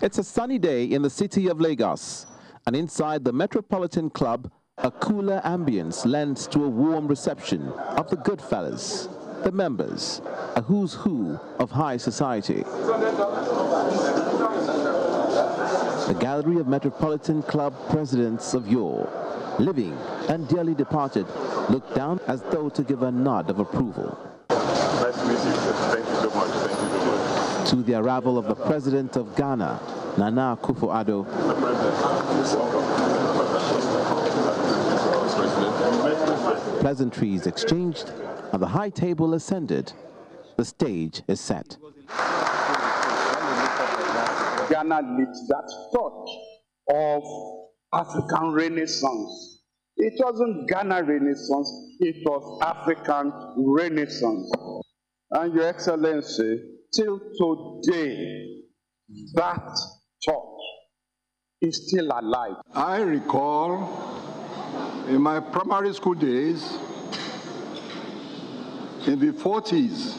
It's a sunny day in the city of Lagos, and inside the Metropolitan Club, a cooler ambience lends to a warm reception of the good fellas, the members, a who's who of high society. The gallery of Metropolitan Club presidents of yore, living and dearly departed, look down as though to give a nod of approval. Nice to meet you. Thank you so much. Thank you so much. To the arrival of the president of Ghana, Nana Akufo-Addo, pleasantries exchanged, and the high table ascended. The stage is set. Ghana leads that torch of African Renaissance. It wasn't Ghana Renaissance, it was African Renaissance. And Your Excellency, till today, that torch is still alive. I recall in my primary school days, in the 40s,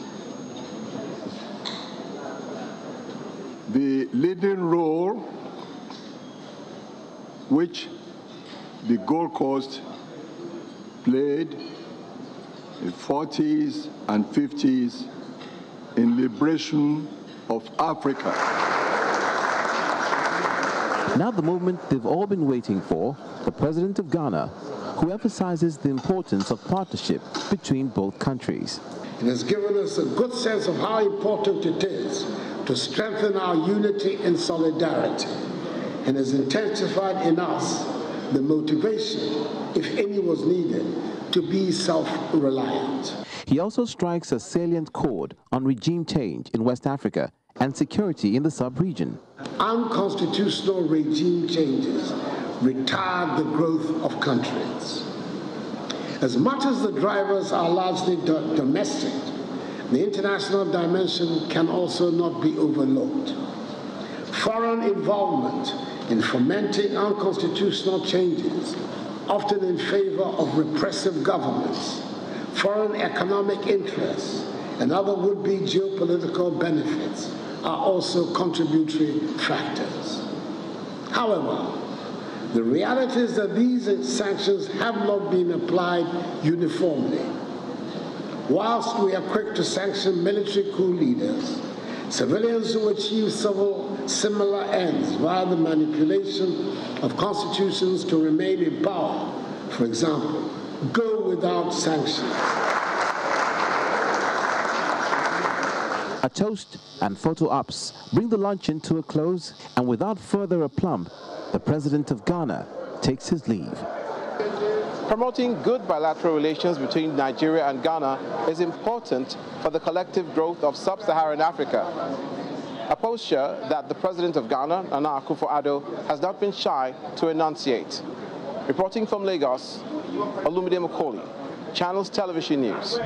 the leading role which the Gold Coast played in the 40s and 50s in liberation of Africa. Now the moment they've all been waiting for, the president of Ghana, who emphasizes the importance of partnership between both countries. It has given us a good sense of how important it is to strengthen our unity and solidarity, and has intensified in us the motivation, if any was needed, to be self-reliant. He also strikes a salient chord on regime change in West Africa and security in the sub-region. Unconstitutional regime changes retard the growth of countries. As much as the drivers are largely do domestic, the international dimension can also not be overlooked. Foreign involvement in fomenting unconstitutional changes, often in favor of repressive governments, foreign economic interests, and other would-be geopolitical benefits are also contributory factors. However, the reality is that these sanctions have not been applied uniformly. Whilst we are quick to sanction military coup leaders, civilians who achieve several similar ends via the manipulation of constitutions to remain in power, for example, go without sanctions. A toast and photo ops bring the luncheon to a close, and without further aplomb, the president of Ghana takes his leave. Promoting good bilateral relations between Nigeria and Ghana is important for the collective growth of sub-Saharan Africa. A posture that the president of Ghana, Nana Akufo-Addo, has not been shy to enunciate. Reporting from Lagos, Olumide Makoli, Channels Television News.